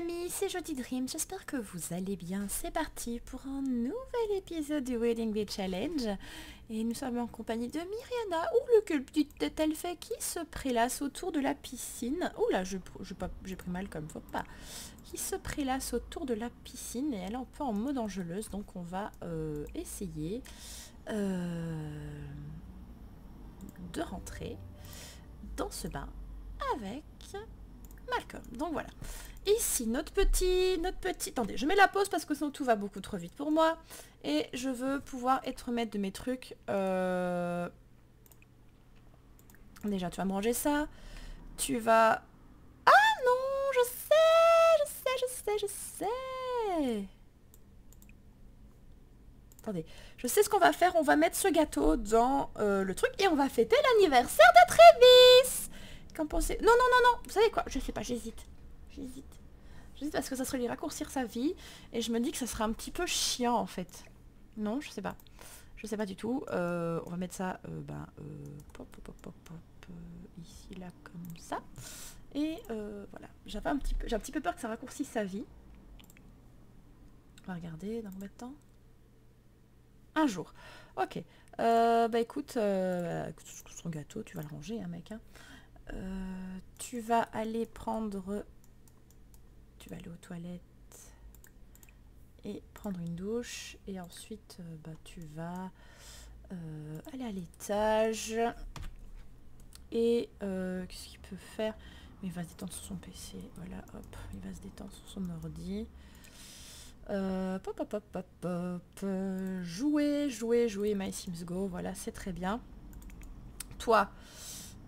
Amis, c'est Jody Dream, j'espère que vous allez bien. C'est parti pour un nouvel épisode du Wedding Day Challenge. Et nous sommes en compagnie de Myriana, ou le que petite tête elle fait, qui se prélasse autour de la piscine? Oula, je, j'ai pris mal comme faut pas. Qui se prélasse autour de la piscine et elle est un peu en mode angeleuse, donc on va euh, essayer euh, de rentrer dans ce bain avec Malcolm. Donc voilà. Ici, notre petit, notre petit... Attendez, je mets la pause parce que sinon tout va beaucoup trop vite pour moi. Et je veux pouvoir être maître de mes trucs. Euh, déjà, tu vas me ranger ça. Tu vas... Ah non, je sais, je sais, je sais, je sais. Attendez, je sais ce qu'on va faire. On va mettre ce gâteau dans euh, le truc et on va fêter l'anniversaire de Travis. Qu'en pensez Non, non, non, non. Vous savez quoi? Je sais pas, j'hésite. J'hésite. J'hésite parce que ça serait lui raccourcir sa vie. Et je me dis que ça sera un petit peu chiant en fait. Non, je sais pas. Je sais pas du tout. Euh, on va mettre ça, euh, ben, euh, pop, pop, pop, ici, là, comme ça. Et voilà. J'avais un petit peu, j'ai un petit peu peur que ça raccourcisse sa vie. On va regarder dans combien de temps? Un jour. Ok. bah écoute, son gâteau, tu vas le ranger, hein, mec. Hein. Tu vas aller prendre... Tu vas aller aux toilettes et prendre une douche. Et ensuite, euh, bah, tu vas euh, aller à l'étage. Et qu'est-ce qu'il peut faire? Il va se détendre sur son PC. Voilà, hop, il va se détendre sur son ordi. pop, pop, pop, pop, pop. Jouer, jouer, jouer My Sims Go. Voilà, c'est très bien. Toi,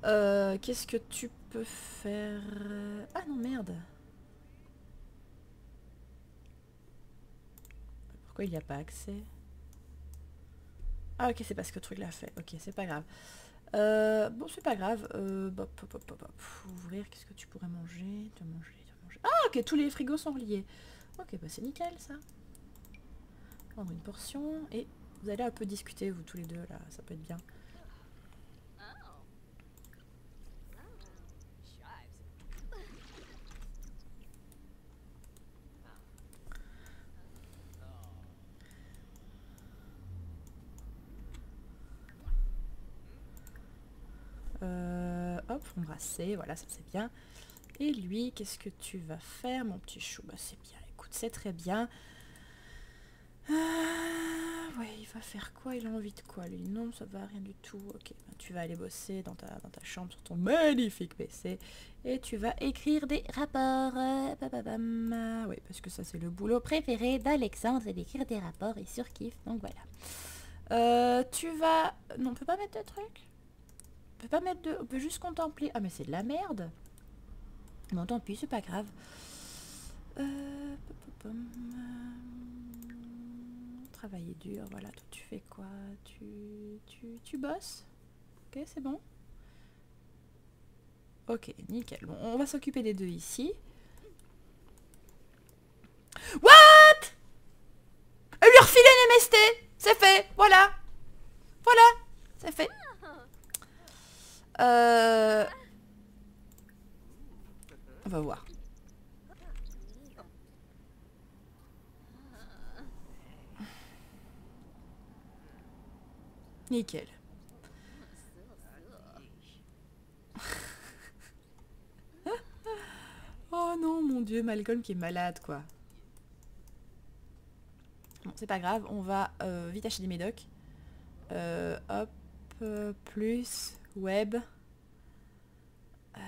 euh, Qu'est-ce que tu peux faire? Ah non, merde. Pourquoi il n'y a pas accès? Ah ok, c'est parce que le truc l'a fait. Ok, c'est pas grave. Euh, bon, c'est pas grave. Euh, ouvrir, qu'est-ce que tu pourrais manger? De manger, manger. Ah ok, tous les frigos sont reliés. Ok, bah c'est nickel ça. Prendre une portion et vous allez un peu discuter vous tous les deux là, ça peut être bien. Euh, hop, embrasser, voilà, ça c'est bien. Et lui, qu'est-ce que tu vas faire, mon petit chou? Bah c'est bien, écoute, c'est très bien. Ah, ouais, il va faire quoi? Il a envie de quoi, lui? Non, ça va, rien du tout. Ok, bah, tu vas aller bosser dans ta, dans ta chambre sur ton magnifique PC. Et tu vas écrire des rapports. Oui, parce que ça c'est le boulot préféré d'Alexandre, d'écrire des rapports, et surkiffe, donc voilà. Euh, tu vas... Non, on peut pas mettre de trucs? Peut pas mettre de... On peut juste contempler. Ah mais c'est de la merde. Non tant pis, c'est pas grave. Euh, travailler dur, voilà. Toi tu fais quoi? Tu, tu, tu bosses? Ok, c'est bon. Ok, nickel. Bon, on va s'occuper des deux ici. What? Lui refiler une MST C'est fait, voilà. Voilà, c'est fait. Euh... On va voir. Nickel. oh non, mon dieu, Malcolm qui est malade, quoi. Bon, c'est pas grave, on va euh, vite acheter des médocs. Euh, hop, euh, plus web. Euh,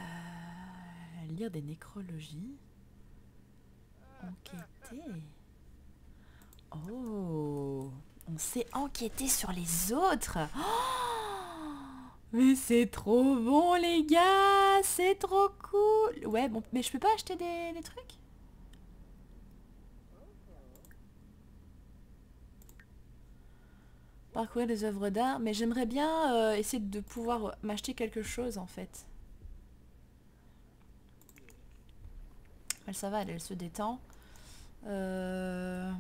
lire des nécrologies. Enquêter. Oh, on sait enquêter sur les autres. mais c'est trop bon les gars, c'est trop cool. Ouais, bon, mais je peux pas acheter des, des trucs? Parcourir des œuvres d'art, mais j'aimerais bien euh, essayer de pouvoir m'acheter quelque chose en fait. Elle ça va, elle, se détend. Euh,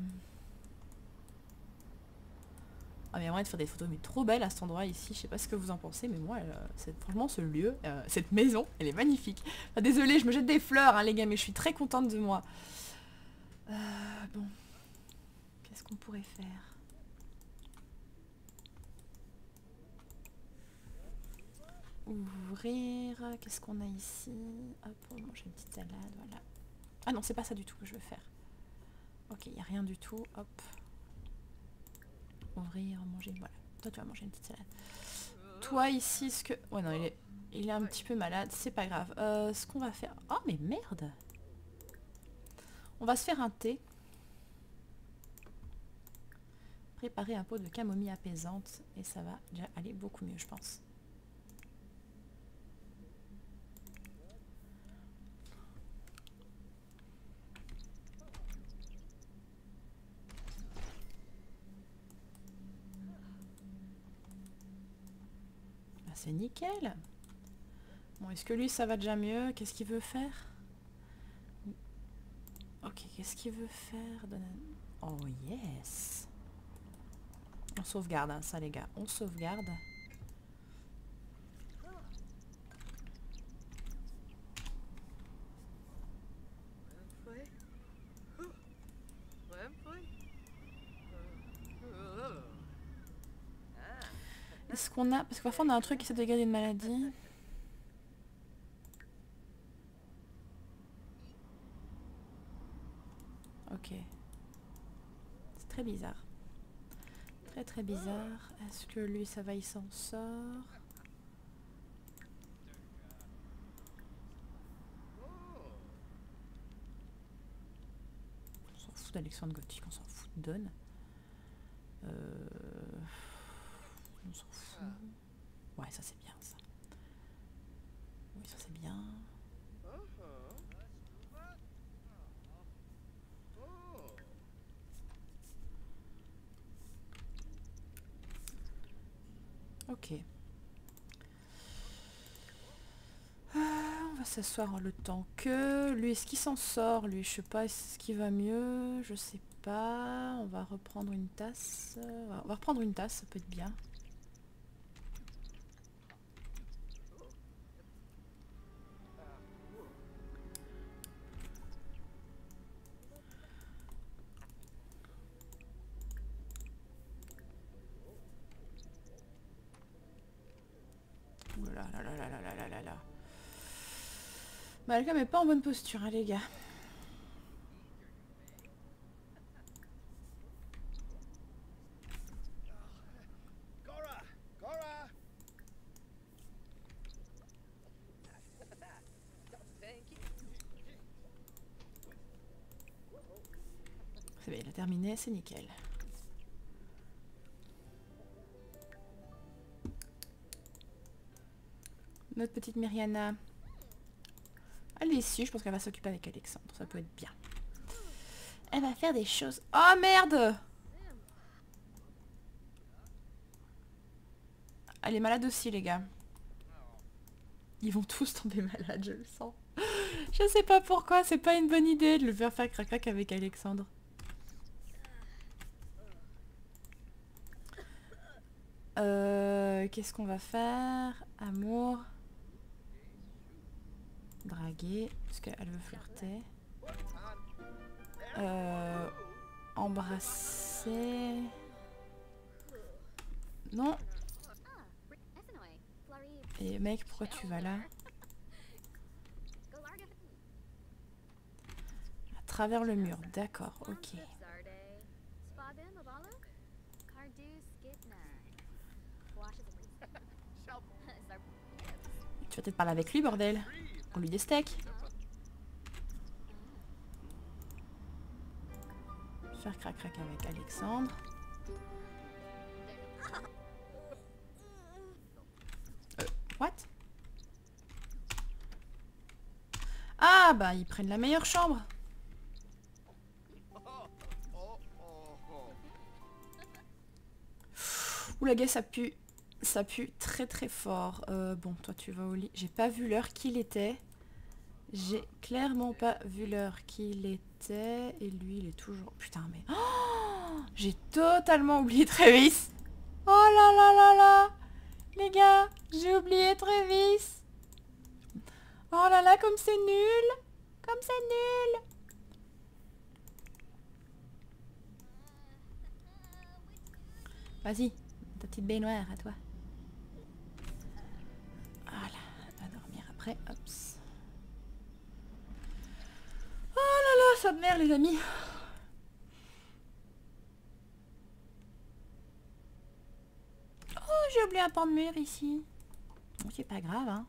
Ah mais moyen de faire des photos mais trop belles à cet endroit ici. Je sais pas ce que vous en pensez, mais moi, euh, franchement, ce lieu, euh, cette maison, elle est magnifique. Enfin, désolée, je me jette des fleurs, hein, les gars, mais je suis très contente de moi. Bon. Qu'est-ce qu'on pourrait faire? Ouvrir. Qu'est-ce qu'on a ici? Hop, on mange une petite salade, voilà. Ah non, c'est pas ça du tout que je veux faire. Ok, il n'y a rien du tout. Hop. Ouvrir, manger, voilà. Toi, tu vas manger une petite salade. Toi, ici, ce que... Ouais, non, il est, il est un petit peu malade. C'est pas grave. Euh, ce qu'on va faire... Oh, mais merde On va se faire un thé. Préparer un pot de camomille apaisante. Et ça va déjà aller beaucoup mieux, je pense. C'est nickel. Bon, est-ce que lui, ça va déjà mieux? Qu'est-ce qu'il veut faire? Ok, qu'est-ce qu'il veut faire Oh yes On sauvegarde, hein, ça les gars. On sauvegarde. Qu'on a... Parce que parfois on a un truc qui essaie de garder une maladie. Ok. C'est très bizarre. Très très bizarre. Est-ce que lui ça va, il s'en sort? On s'en fout d'Alexandre Gothique, on s'en fout de Don. Euh... On. Ouais, ça c'est bien ça. Oui, ça c'est bien. Ok. Ah, on va s'asseoir le temps que... Lui, est-ce qu'il s'en sort Lui, je sais pas, est-ce qu'il va mieux? Je sais pas. On va reprendre une tasse. On va reprendre une tasse, ça peut être bien. Bah gars est pas en bonne posture hein, les gars. C'est bien, il a terminé, c'est nickel. Notre petite Myriana. Ici, je pense qu'elle va s'occuper avec Alexandre, ça peut être bien. Elle va faire des choses... Oh merde Elle est malade aussi les gars. Ils vont tous tomber malades, je le sens. Je sais pas pourquoi, c'est pas une bonne idée de le faire faire crac-crac avec Alexandre. Euh, Qu'est-ce qu'on va faire? Amour. Draguer, parce qu'elle veut flirter. Euh, embrasser. Non. Et mec, pourquoi tu vas là? À travers le mur, d'accord, ok. Tu vas peut-être parler avec lui, bordel. On lui des steaks. Faire crac-crac avec Alexandre. Euh, what? Ah, bah, ils prennent la meilleure chambre. Ouh, la gars, ça pue. Ça pue très très fort. Euh, bon, toi, tu vas au lit. J'ai pas vu l'heure qu'il était. J'ai clairement pas vu l'heure qu'il était. Et lui, il est toujours... Putain, mais... Oh J'ai totalement oublié Travis. Oh là là là là Les gars, j'ai oublié Travis. Oh là là, comme c'est nul Comme c'est nul Vas-y, ta petite baignoire à toi. Voilà, va dormir après. Hops. Oh les amis. Oh, j'ai oublié un pan de mur ici. C'est pas grave, hein.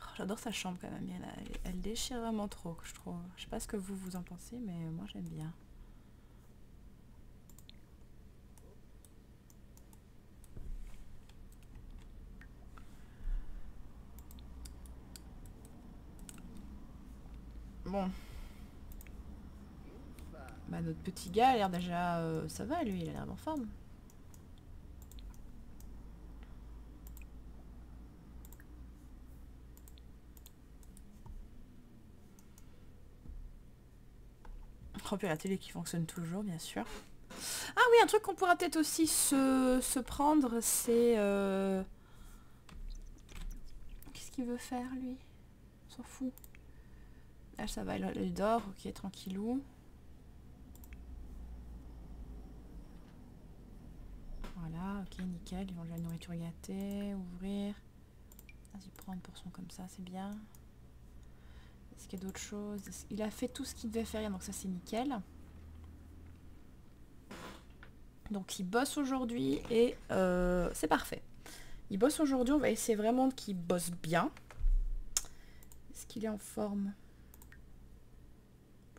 Oh, J'adore sa chambre quand même. Elle- elle déchire vraiment trop, je trouve. Je sais pas ce que vous vous en pensez, mais moi j'aime bien. Bon. Bah notre petit gars a l'air déjà... euh, ça va lui, il a l'air en forme. Oh la télé qui fonctionne toujours bien sûr. Ah oui un truc qu'on pourra peut-être aussi se, se prendre c'est... euh, Qu'est-ce qu'il veut faire lui? On s'en fout. Ça va, il dort, ok tranquillou. Voilà, ok, nickel. Ils vont de la nourriture gâtée, ouvrir. Vas-y, prendre une portion comme ça, c'est bien. Est-ce qu'il y a d'autres choses? Il a fait tout ce qu'il devait faire, donc ça c'est nickel. Donc il bosse aujourd'hui et euh, c'est parfait. Il bosse aujourd'hui, on va essayer vraiment qu'il bosse bien. Est-ce qu'il est en forme?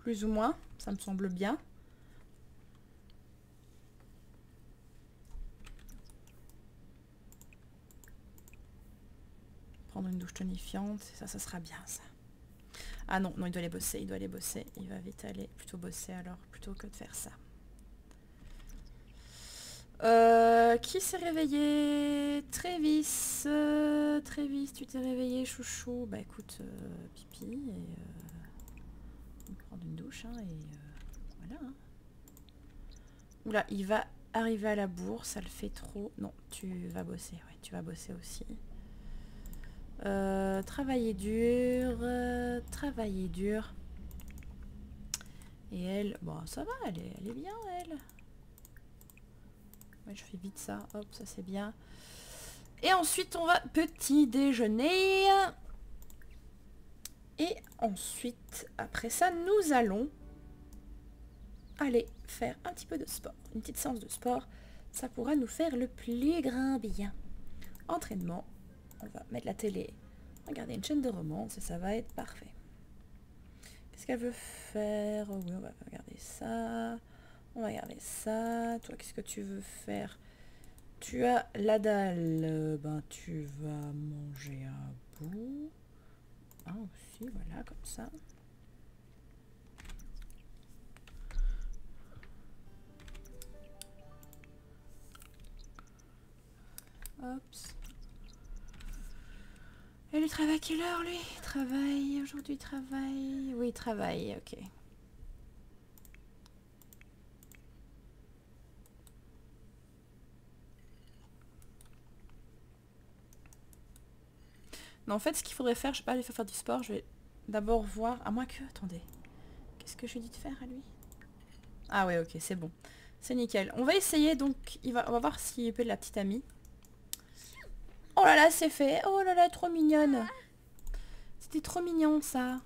Plus ou moins, ça me semble bien. Prendre une douche tonifiante, ça, ça sera bien ça. Ah non, non, il doit aller bosser, il doit aller bosser. Il va vite aller plutôt bosser alors, plutôt que de faire ça. Euh, qui s'est réveillé? Trévis. euh, Trévis, tu t'es réveillé, chouchou? Bah écoute, euh, pipi et... Prendre une douche, hein, et euh, voilà. hein. Oula, il va arriver à la bourre, ça le fait trop. Non, tu vas bosser, ouais, tu vas bosser aussi. Euh, travailler dur, euh, travailler dur. Et elle, bon ça va, elle est, elle est bien elle. Je fais vite ça, hop, ça c'est bien. Et ensuite on va petit déjeuner. Et ensuite, après ça, nous allons aller faire un petit peu de sport. Une petite séance de sport, ça pourra nous faire le plus grand bien. Entraînement, on va mettre la télé, regarder une chaîne de romance et ça va être parfait. Qu'est-ce qu'elle veut faire? Oh Oui, on va regarder ça. On va regarder ça. Toi, qu'est-ce que tu veux faire? Tu as la dalle. Ben, tu vas manger un bout. Ah, aussi, voilà, comme ça. Hops. Et lui travaille quelle heure lui? Il travaille aujourd'hui, il travaille. Oui, il travaille, ok. Non, en fait, ce qu'il faudrait faire, je vais pas aller faire faire du sport, je vais d'abord voir. À moins que. Attendez. Qu'est-ce que je lui dit de faire à lui? Ah ouais, ok, c'est bon. C'est nickel. On va essayer donc. Il va, on va voir s'il peut de la petite amie. Oh là là, c'est fait. Oh là là, trop mignonne. C'était trop mignon ça.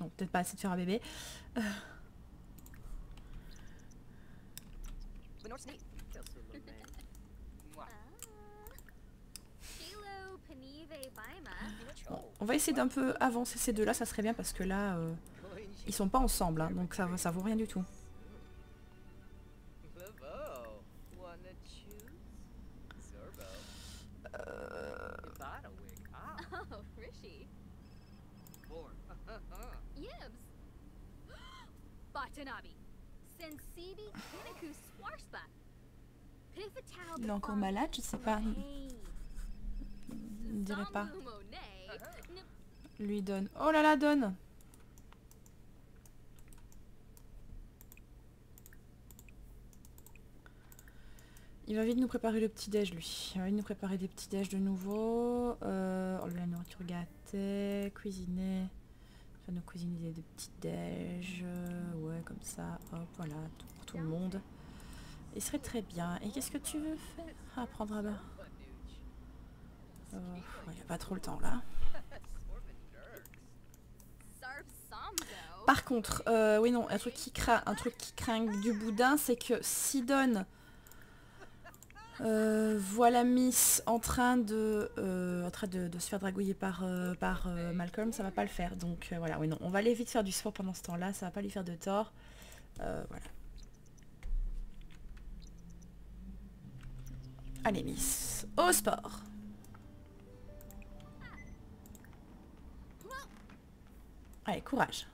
Non, peut-être pas assez de faire un bébé. On va essayer d'un peu avancer ces deux-là, ça serait bien parce que là, euh, ils sont pas ensemble, hein, donc ça, ça vaut rien du tout. Il est encore malade, je sais pas. Je ne dirais pas. Lui donne. Oh là là, donne Il va vite nous préparer le petit déj lui. Il va vite nous préparer des petits déj de nouveau. Euh, enlever la nourriture gâtée, cuisiner. Va nous cuisiner des, petits déj. euh, ouais, comme ça. Hop, voilà, tout pour tout le monde. Il serait très bien. Et qu'est-ce que tu veux faire? Ah, prendre à bas. Euh, Il n'y a pas trop le temps là. Par contre, euh, oui non, un truc qui craint, un truc qui craint du boudin, c'est que Sidon euh, voit la Miss en train de, euh, se faire dragouiller par, euh, Malcolm, ça va pas le faire. Donc voilà, oui non, on va aller vite faire du sport pendant ce temps-là, ça va pas lui faire de tort. Voilà. Allez Miss, au sport. Allez, courage.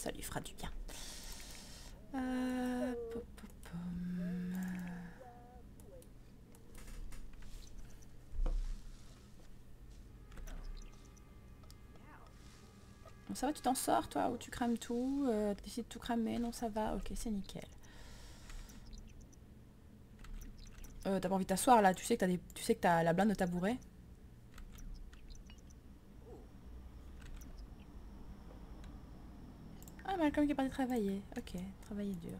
Ça lui fera du bien. Euh, ça va, tu t'en sors toi Ou tu crames tout euh, Tu décides de tout cramer Non, ça va Ok, c'est nickel. Euh, t'as pas envie de t'asseoir là Tu sais que t'as des... tu sais que t'as la blinde de tabouret Malcolm qui est travailler. Ok, travailler dur.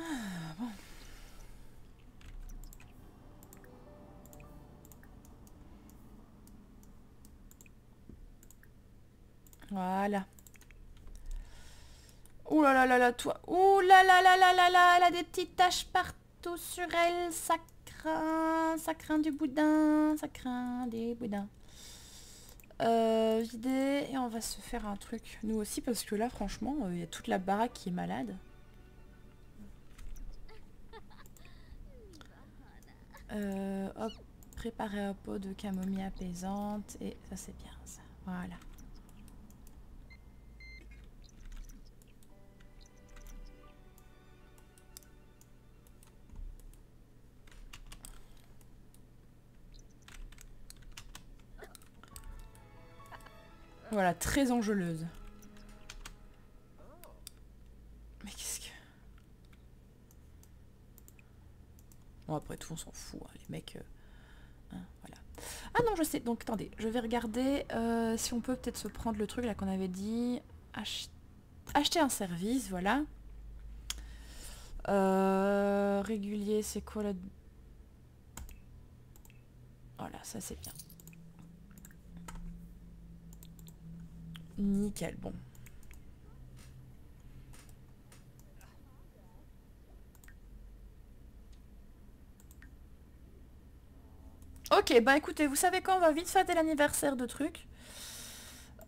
Ah, bon. Voilà. Ouh là là là là, toi. Ouh là là là là là là, elle a des petites taches partout sur elle. Ça ça craint du boudin, ça craint des boudins. Euh, vider et on va se faire un truc nous aussi parce que là franchement euh, il y a toute la baraque qui est malade. Euh, hop, préparer un pot de camomille apaisante et ça c'est bien ça. Voilà. Voilà, très enjôleuse. Mais qu'est-ce que... Bon, après tout, on s'en fout, hein, les mecs... euh, hein, voilà. Ah non, je sais, donc attendez, je vais regarder euh, si on peut peut-être se prendre le truc là qu'on avait dit. Ach- Acheter un service, voilà. Euh, régulier, c'est quoi là Voilà, ça c'est bien. Nickel, bon. Ok, bah écoutez, vous savez quoi, on va vite fêter l'anniversaire de trucs.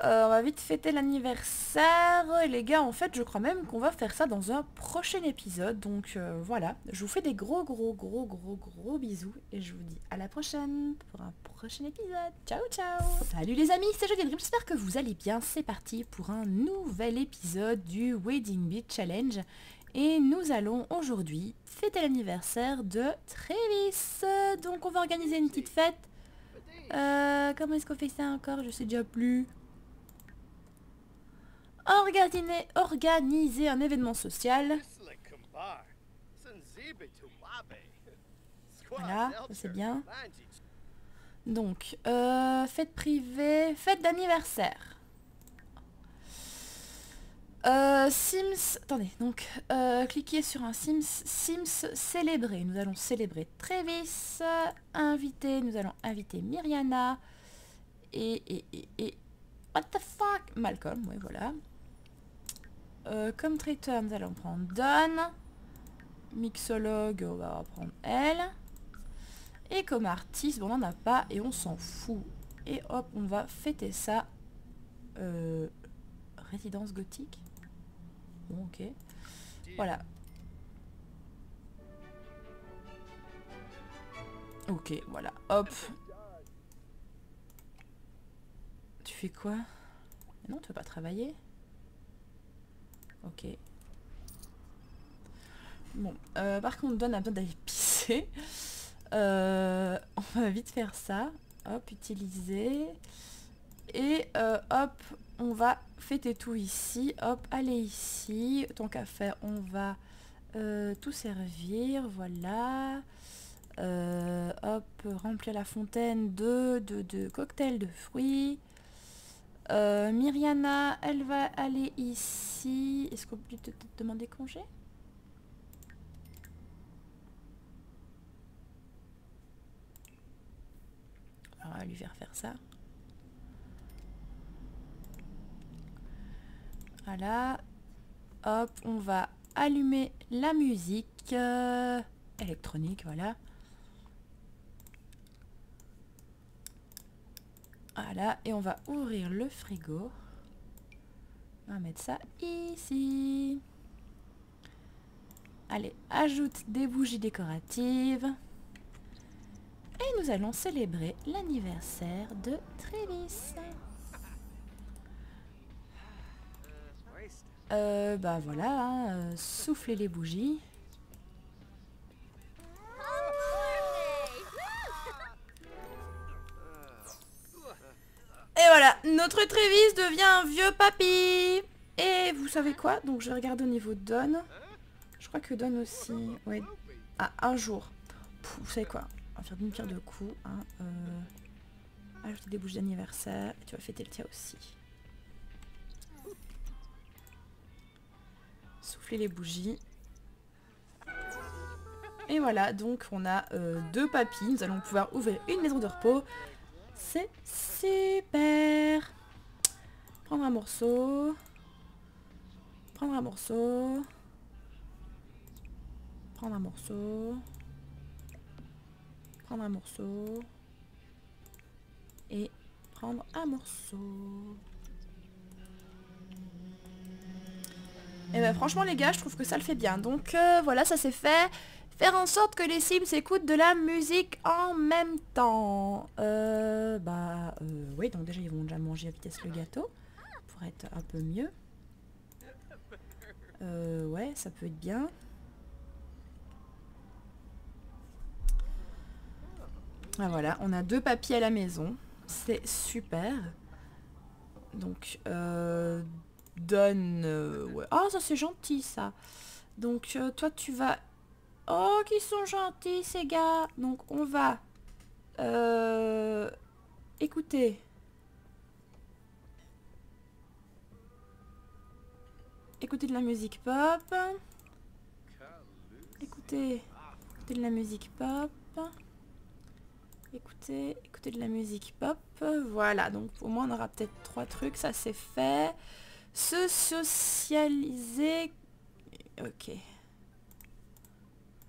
Euh, on va vite fêter l'anniversaire. Et les gars, en fait, je crois même qu'on va faire ça dans un prochain épisode. Donc euh, voilà, je vous fais des gros, gros, gros, gros, gros bisous. Et je vous dis à la prochaine pour un prochain épisode. Ciao, ciao Salut les amis, c'est Jodie Dream, j'espère que vous allez bien. C'est parti pour un nouvel épisode du Wedding Beat Challenge. Et nous allons aujourd'hui fêter l'anniversaire de Travis. Donc on va organiser une petite fête. Euh, comment est-ce qu'on fait ça encore? Je sais déjà plus. Organiser, un événement social. Voilà, c'est bien. Donc, euh, fête privée, fête d'anniversaire. Euh, Sims, attendez, donc euh, cliquez sur un Sims, Sims célébrer. Nous allons célébrer Travis. Inviter, nous allons inviter Myriana. Et, et, et, et, what the fuck? Malcolm, oui voilà. Euh, comme traiteur, nous allons prendre Don. Mixologue, on va prendre elle. Et comme artiste, on n'en a pas et on s'en fout. Et hop, on va fêter ça. Euh, résidence gothique. Bon, ok. Voilà. Ok, voilà. Hop. Tu fais quoi? Non, tu veux pas travailler? Ok. Bon, euh, par contre, Don a besoin d'aller pisser. Euh, on va vite faire ça. Hop, utiliser. Et euh, hop, on va fêter tout ici. Hop, aller ici. Tant qu'à faire, on va tout servir. Voilà. Hop, remplir la fontaine de, de, de cocktails de fruits. Euh, Myriana, elle va aller ici. Est-ce qu'on peut te demander congé On va lui faire faire ça. Voilà. Hop, on va allumer la musique euh, électronique, voilà. Voilà, et on va ouvrir le frigo. On va mettre ça ici. Allez, ajoute des bougies décoratives. Et nous allons célébrer l'anniversaire de Trévis. Euh, bah voilà, hein, euh, soufflez les bougies. Voilà, notre Trévis devient un vieux papy. Et vous savez quoi? Donc je regarde au niveau Don. Je crois que Don aussi. Ouais. Ah, un jour. Vous savez quoi? On va faire d'une pierre deux coups. Hein. Euh, ajouter des bougies d'anniversaire. Tu vas fêter le tien aussi. Souffler les bougies. Et voilà, donc on a euh, deux papilles. Nous allons pouvoir ouvrir une maison de repos. C'est super. Prendre un morceau. Prendre un morceau. Prendre un morceau. Prendre un morceau. Et prendre un morceau. Et ben franchement les gars, je trouve que ça le fait bien. Donc euh, voilà, ça c'est fait. Faire en sorte que les Sims écoutent de la musique en même temps. Euh, bah euh, oui, donc déjà ils vont déjà manger à vitesse le gâteau. Pour être un peu mieux. Euh, ouais, ça peut être bien. Ah, voilà, on a deux papiers à la maison. C'est super. Donc, euh, donne... euh, ouais. Oh, ça c'est gentil ça. Donc, euh, toi tu vas... Oh, qu'ils sont gentils ces gars. Donc, on va... Euh, écoutez. Écoutez de la musique pop. Écoutez, écoutez de la musique pop. Écoutez, écoutez de la musique pop. Voilà, donc au moins on aura peut-être trois trucs, ça c'est fait. Se socialiser. Ok.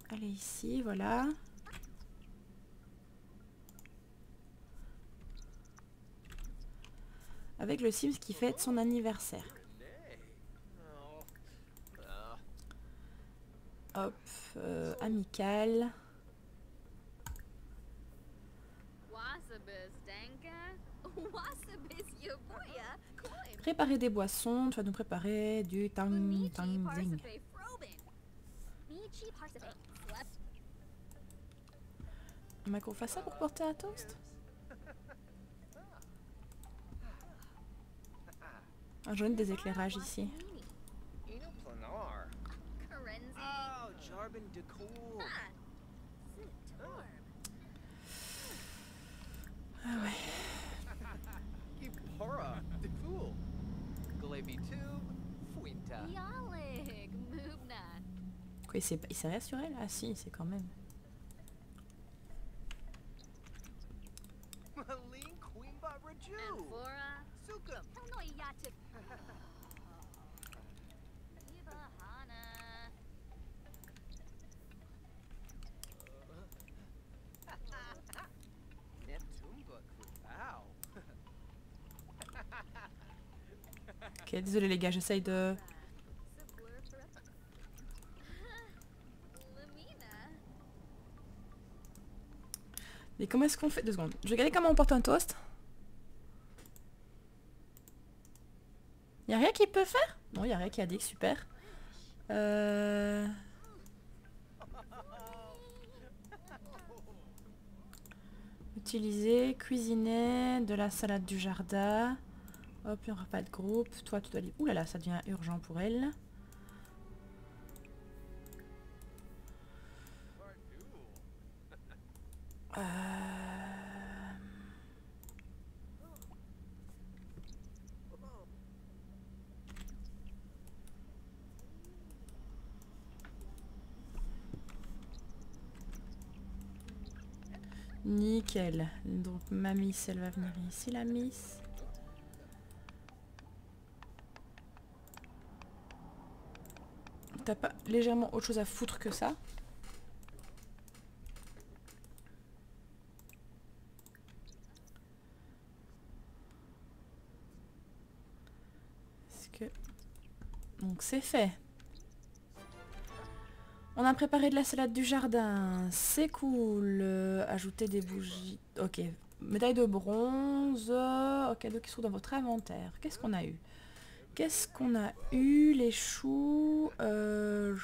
Allez ici, voilà. Avec le Sims qui fête son anniversaire. Hop, euh, amical. Préparer des boissons, tu vas nous préparer du tang tang ding. Parsipe frobin. Michi parsipe slept. On m'a qu'on fasse ça pour porter un toast Ah, J'en ai des éclairages ici. Ah. Ah ouais. Il s'est rien sur elle? Ah si, c'est quand même. Désolé les gars, j'essaye de... Mais comment est-ce qu'on fait Deux secondes. Je vais regarder comment on porte un toast. Y a rien qui peut faire? Non, y a rien qui a dit, super. Euh... Utiliser, cuisiner, de la salade du jardin. Hop, un repas de groupe. Toi, tu dois aller... Ouh là là, ça devient urgent pour elle. Euh... Nickel. Donc ma miss, elle va venir ici, la miss. T'as pas légèrement autre chose à foutre que ça Est-ce que... Donc c'est fait. On a préparé de la salade du jardin, c'est cool. Euh, ajouter des bougies. Ok, médaille de bronze. euh, Ok, donc ils sont dans votre inventaire. Qu'est-ce qu'on a eu? Qu'est-ce qu'on a eu Les choux? euh,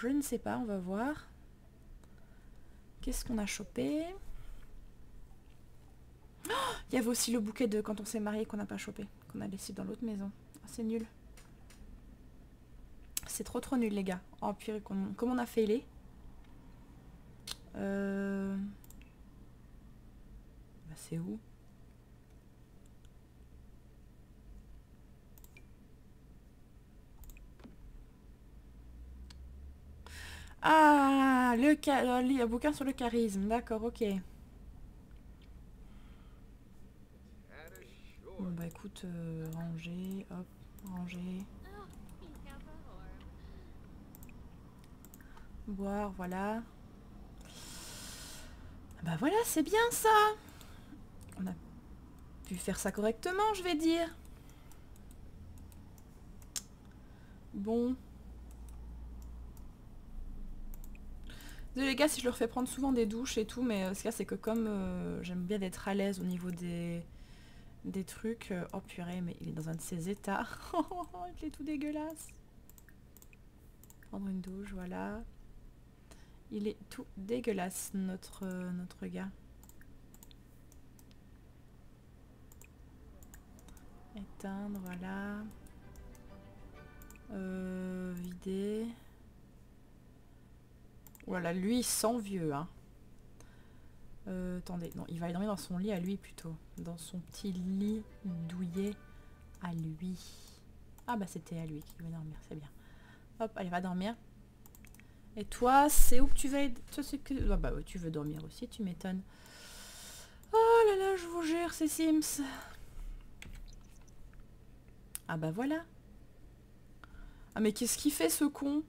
je ne sais pas, on va voir. Qu'est-ce qu'on a chopé? Oh, Il y avait aussi le bouquet de quand on s'est marié qu'on n'a pas chopé, qu'on a laissé dans l'autre maison. Ah, c'est nul. C'est trop trop nul les gars. Oh purée, comme on a failé? Euh... Bah, c'est où? Ah, le, ca- le bouquin sur le charisme, d'accord, ok. Bon bah écoute, euh, ranger, hop, ranger, boire, voilà. Bah voilà, c'est bien ça On a pu faire ça correctement, je vais dire. Bon. Les gars si je leur fais prendre souvent des douches et tout, mais euh, ce qu'il y a c'est que comme euh, j'aime bien être à l'aise au niveau des, des trucs... euh, oh purée, mais il est dans un de ses états. il est tout dégueulasse. Prendre une douche, voilà. Il est tout dégueulasse, notre, notre gars. Éteindre, voilà. Euh, vider. Voilà, lui, il sent vieux, hein. Euh, attendez, non, il va aller dormir dans son lit à lui plutôt. Dans son petit lit douillet à lui. Ah bah c'était à lui qu'il va dormir, c'est bien. Hop, allez, va dormir. Et toi, c'est où que tu vas Toi. Ah bah tu veux dormir aussi, tu m'étonnes. Oh là là, je vous jure, c'est Sims. Ah bah voilà. Ah mais qu'est-ce qu'il fait ce con?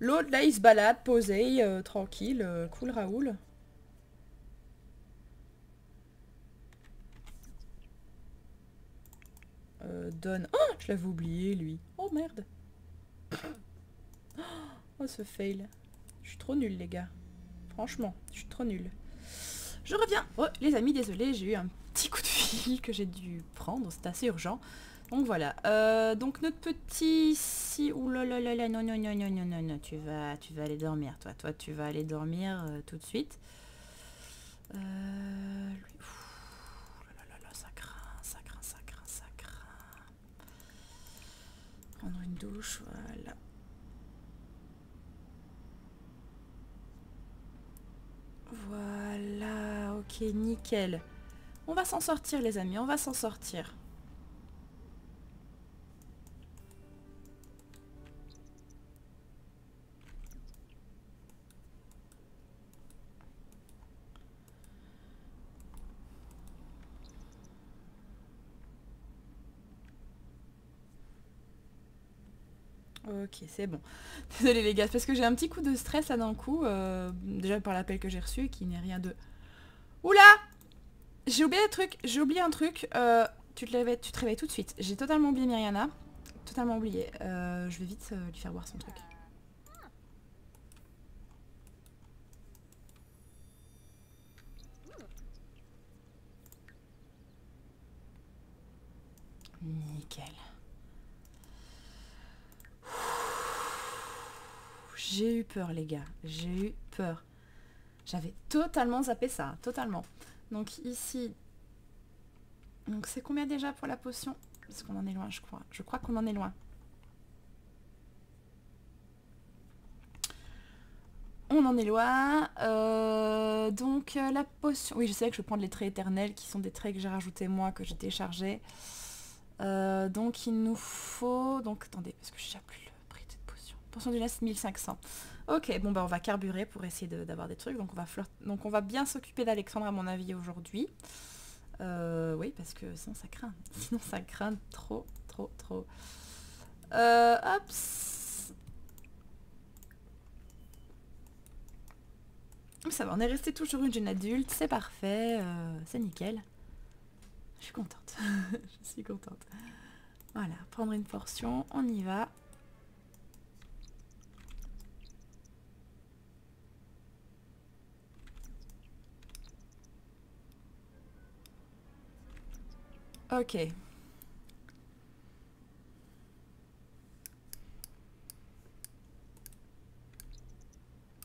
L'autre là il se balade posé, euh, tranquille, euh, cool Raoul. Euh, donne. Oh je l'avais oublié lui. Oh merde. Oh ce fail. Je suis trop nulle les gars. Franchement, je suis trop nulle. Je reviens. Oh les amis, désolé, j'ai eu un petit coup de fil que j'ai dû prendre, c'est assez urgent. Donc voilà. Euh, donc notre petit si ouh là non non non non non non tu vas tu vas aller dormir toi toi tu vas aller dormir euh, tout de suite. Euh, lui, ouh, là là là, ça craint ça craint ça craint ça craint. Prendre une douche voilà. Voilà, ok, nickel. On va s'en sortir les amis, on va s'en sortir. Ok, c'est bon. Désolée les gars, parce que j'ai un petit coup de stress là d'un coup, euh, déjà par l'appel que j'ai reçu, qui n'est rien de... Oula J'ai oublié un truc, j'ai oublié un truc. euh, Tu te, réveilles, tu tout de suite. J'ai totalement oublié Myriana. Totalement oublié. Euh, je vais vite lui faire voir son truc. Nickel. J'ai eu peur les gars. J'ai eu peur. J'avais totalement zappé ça. Totalement. Donc ici... Donc c'est combien déjà pour la potion? Parce qu'on en est loin je crois. Je crois qu'on en est loin. On en est loin. Euh, donc euh, la potion... Oui je sais que je vais prendre les traits éternels qui sont des traits que j'ai rajoutés moi, que j'ai téléchargés. Euh, donc il nous faut... Donc attendez, parce que je sais plus Potion du lest 1500. Ok, bon bah on va carburer pour essayer d'avoir des trucs. Donc on va, flirt- donc on va bien s'occuper d'Alexandre à mon avis aujourd'hui. Euh, oui, parce que sinon ça craint. Sinon ça craint trop, trop, trop. Euh, hop. Ça va, on est resté toujours une jeune adulte, c'est parfait, euh, c'est nickel. Je suis contente, je suis contente. Voilà, prendre une portion, on y va. Ok.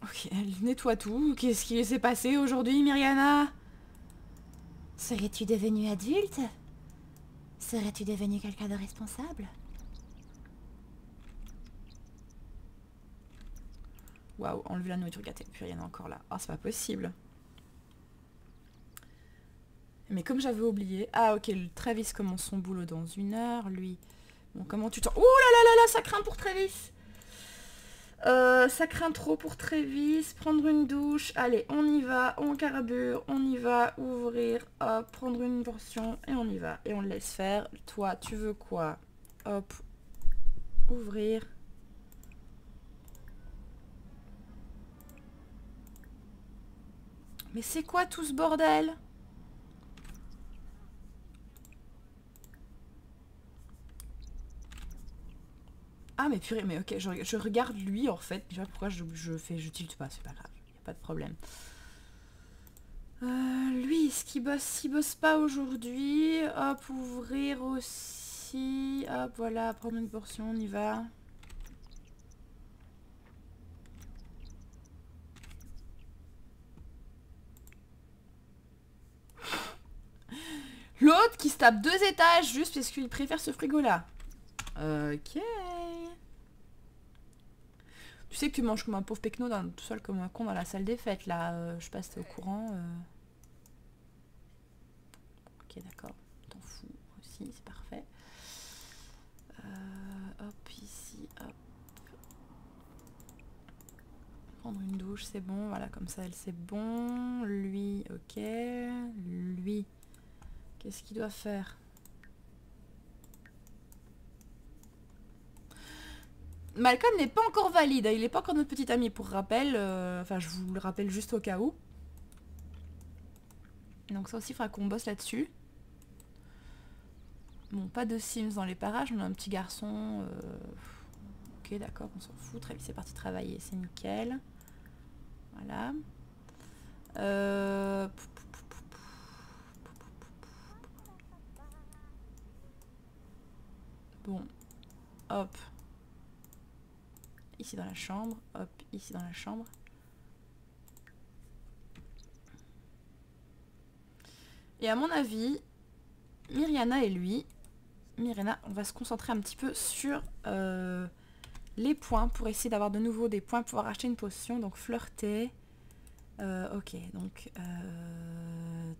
Ok, elle nettoie tout. Qu'est-ce qui s'est passé aujourd'hui, Myriana? Serais-tu devenu adulte? Serais-tu devenu quelqu'un de responsable? Waouh, enlever la nourriture gâtée. Puis rien encore là. Ah, c'est pas possible. Mais comme j'avais oublié... Ah, ok, Travis commence son boulot dans une heure. Lui... Bon, comment tu t'en... Ouh là là là là, ça craint pour Travis Euh, ça craint trop pour Travis. Prendre une douche. Allez, on y va. On carbure. On y va. Ouvrir. Hop. Prendre une portion. Et on y va. Et on le laisse faire. Toi, tu veux quoi? Hop. Ouvrir. Mais c'est quoi tout ce bordel? Ah mais purée, mais ok, je, regarde lui en fait. Je sais pas pourquoi je, fais, je tilte pas, c'est pas grave, y a pas de problème. Euh, lui, est-ce qu'il bosse S'il bosse pas aujourd'hui, hop, ouvrir aussi. Hop, voilà, prendre une portion, on y va. L'autre qui se tape deux étages juste parce qu'il préfère ce frigo-là. Ok. Tu sais que tu manges comme un pauvre pecno dans, tout seul comme un con dans la salle des fêtes là. euh, je sais pas si t'es au courant. euh. Ok d'accord. T'en fous aussi, c'est parfait. Euh, hop ici, hop. Prendre une douche, c'est bon. Voilà, comme ça, elle c'est bon. Lui, ok. Lui, qu'est-ce qu'il doit faire? Malcolm n'est pas encore valide, il n'est pas encore notre petit ami pour rappel. euh, Enfin, je vous le rappelle juste au cas où. Donc ça aussi, il faudra qu'on bosse là-dessus. Bon, pas de Sims dans les parages, on a un petit garçon. euh, Ok, d'accord, on s'en fout. Très bien, c'est parti travailler, c'est nickel. Voilà. Bon, hop. Ici dans la chambre, hop, ici dans la chambre. Et à mon avis, Myriana et lui, Myriana, on va se concentrer un petit peu sur euh, les points pour essayer d'avoir de nouveau des points pour pouvoir acheter une potion. Donc flirter. Euh, ok, donc... Euh...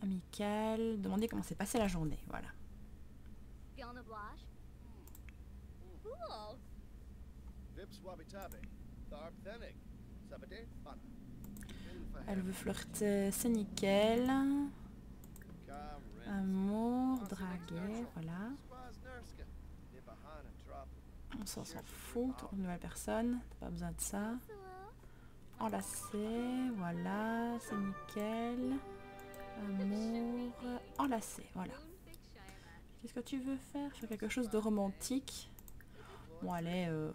Amical. Demander comment s'est passée la journée, voilà. Gonna blush? Cool. Elle veut flirter, c'est nickel. Amour, draguer, voilà. On s'en s'en fout, trouve une nouvelle personne, t'as pas besoin de ça. enlacé, voilà, c'est nickel. Amour, enlacé, voilà. Qu'est-ce que tu veux faire? Faire quelque chose de romantique? Bon, allez, euh,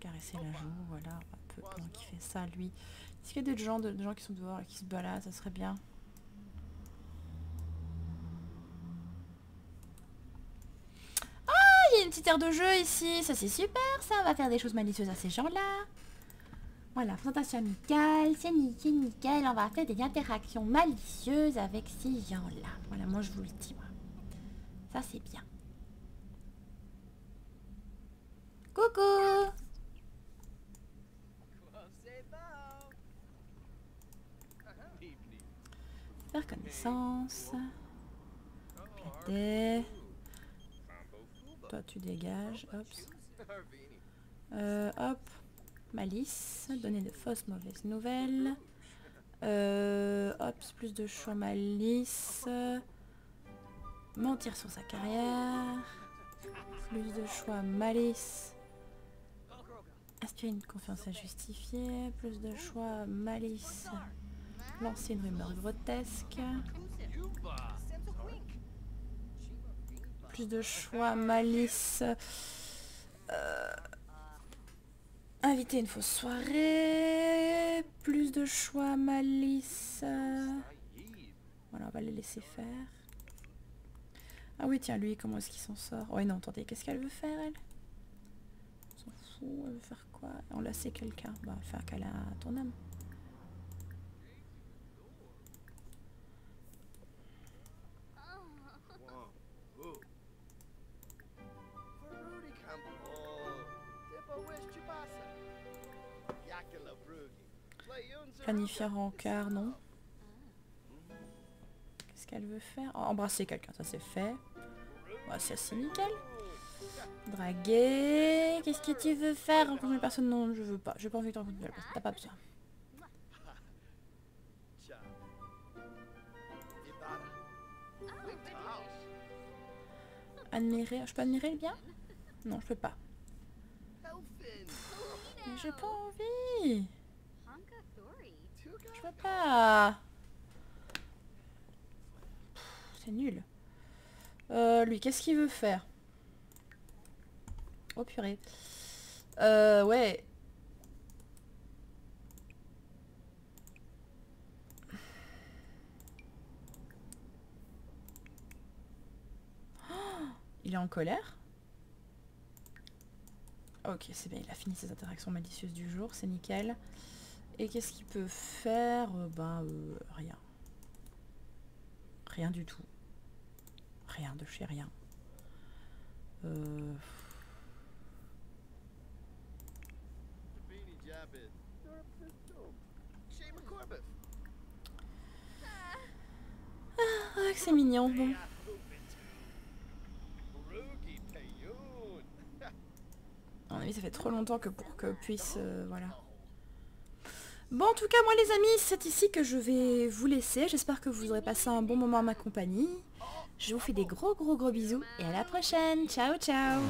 caresser la joue, voilà, un peu pendant qu'il fait ça, lui. Est-ce qu'il y a des gens, de, des gens qui sont dehors et qui se baladent Ça serait bien? Ah, il y a une petite aire de jeu ici, ça c'est super, ça, on va faire des choses malicieuses à ces gens-là. Voilà, présentation amicale, c'est nickel, nickel, on va faire des interactions malicieuses avec ces gens-là. Voilà, moi je vous le dis, moi. Ça c'est bien. Coucou Faire connaissance. Plater. Toi tu dégages, hop. Euh, hop. Malice, donner de fausses mauvaises nouvelles. Euh, hop, plus de choix malice. Mentir sur sa carrière. Plus de choix malice. Inspirer une confiance injustifiée. Plus de choix malice. Lancer une rumeur grotesque. Plus de choix malice. Euh, Inviter une fausse soirée. Plus de choix malice. Voilà, on va les laisser faire. Ah oui, tiens, lui, comment est-ce qu'il s'en sort Ouais, non, attendez, qu'est-ce qu'elle veut faire, elle? On s'en fout, elle veut faire quoi? Enlacer quelqu'un. Bah, faire câlin à ton âme. Fruity Campbell. Tipo wish qu'elle veut faire Oh, Embrasser quelqu'un, ça c'est fait. Bah, c'est assez nickel. Draguer. Qu'est-ce que tu veux faire Rencontrer une personne? Non, je veux pas. J'ai pas envie de rencontrer une personne. T'as pas besoin. Admirer. Je peux admirer le bien? Non, je peux pas. J'ai pas envie. Je peux pas. C'est nul. Euh, lui, qu'est-ce qu'il veut faire? Oh purée. Euh, ouais. Il est en colère? Ok, c'est bien, il a fini ses interactions malicieuses du jour, c'est nickel. Et qu'est-ce qu'il peut faire? Ben, rien. Rien du tout. Rien de chez rien. Euh... Ah, c'est mignon. Ça fait trop longtemps que pour que puisse... euh, voilà. Bon, en tout cas, moi les amis, c'est ici que je vais vous laisser. J'espère que vous aurez passé un bon moment à ma compagnie. Je vous fais des gros gros gros bisous et à la prochaine. Ciao ciao